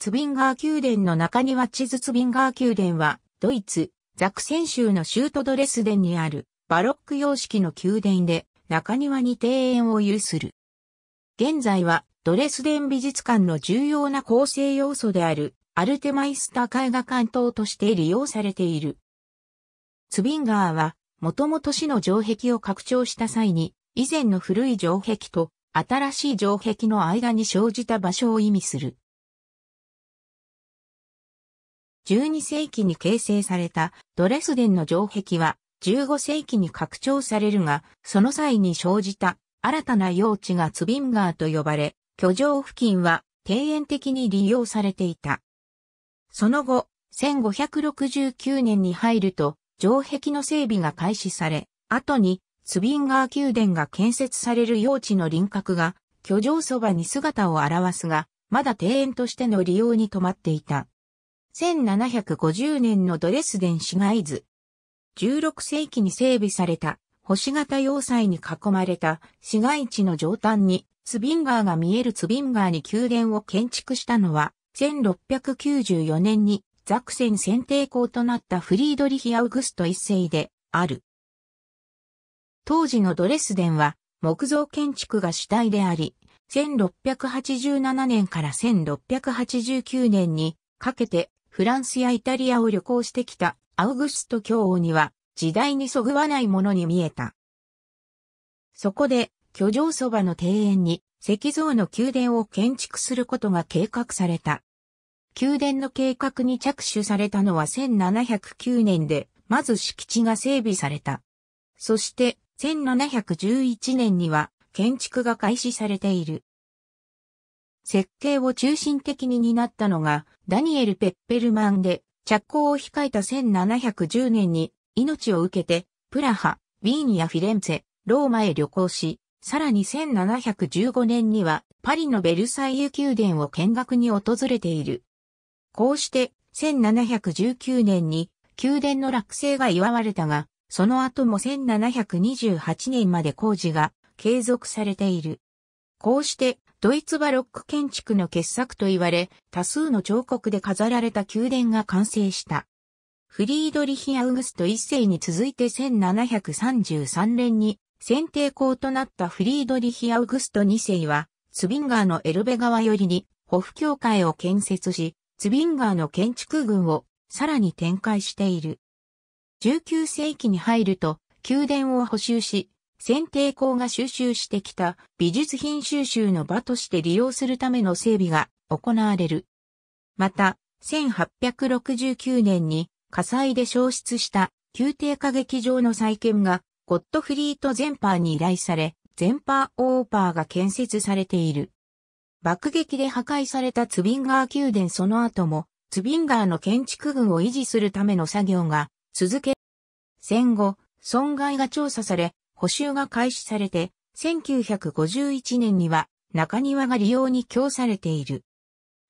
ツビンガー宮殿の中庭地図ツビンガー宮殿は、ドイツ、ザクセン州のシュートドレスデンにある、バロック様式の宮殿で、中庭に庭園を有する。現在は、ドレスデン美術館の重要な構成要素である、アルテマイスター絵画館等として利用されている。ツビンガーは、もともと市の城壁を拡張した際に、以前の古い城壁と新しい城壁の間に生じた場所を意味する。12世紀に形成されたドレスデンの城壁は15世紀に拡張されるが、その際に生じた新たな用地がツビンガーと呼ばれ、居城付近は庭園的に利用されていた。その後、1569年に入ると、城壁の整備が開始され、後にツビンガー宮殿が建設される用地の輪郭が居城そばに姿を現すが、まだ庭園としての利用に止まっていた。1750年のドレスデン市街図。16世紀に整備された星型要塞に囲まれた市街地の上端にツビンガーが見えるツビンガーに宮殿を建築したのは1694年にザクセン選定校となったフリードリヒ・アウグスト一世である。当時のドレスデンは木造建築が主体であり、1687年から1689年にかけてフランスやイタリアを旅行してきたアウグスト教王には時代にそぐわないものに見えた。そこで居城そばの庭園に石像の宮殿を建築することが計画された。宮殿の計画に着手されたのは1709年で、まず敷地が整備された。そして1711年には建築が開始されている。設計を中心的に担ったのがダニエル・ペッペルマンで着工を控えた1710年に命を受けてプラハ、ウィーンやフィレンツェ、ローマへ旅行し、さらに1715年にはパリのベルサイユ宮殿を見学に訪れている。こうして1719年に宮殿の落成が祝われたが、その後も1728年まで工事が継続されている。こうしてドイツバロック建築の傑作と言われ、多数の彫刻で飾られた宮殿が完成した。フリードリヒ・アウグスト一世に続いて1733年に選定校となったフリードリヒ・アウグスト二世は、ツビンガーのエルベ川寄りにホフ教会を建設し、ツビンガーの建築群をさらに展開している。19世紀に入ると宮殿を補修し、選定校が収集してきた美術品収集の場として利用するための整備が行われる。また、1869年に火災で消失した宮廷歌劇場の再建がゴッドフリート・ゼンパーに依頼され、ゼンパー・オーパーが建設されている。爆撃で破壊されたツビンガー宮殿その後も、ツビンガーの建築群を維持するための作業が続け、戦後、損害が調査され、補修が開始されて、1951年には中庭が利用に供されている。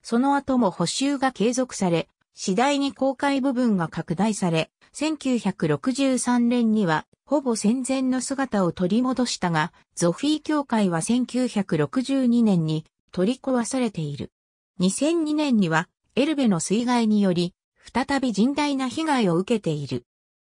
その後も補修が継続され、次第に公開部分が拡大され、1963年にはほぼ戦前の姿を取り戻したが、ゾフィー教会は1962年に取り壊されている。2002年にはエルベの水害により、再び甚大な被害を受けている。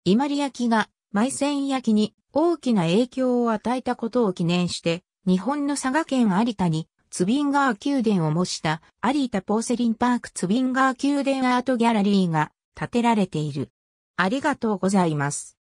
イマリ焼きが埋線焼きに大きな影響を与えたことを記念して、日本の佐賀県有田にツビンガー宮殿を模した有田ポーセリンパークツビンガー宮殿アートギャラリーが建てられている。ありがとうございます。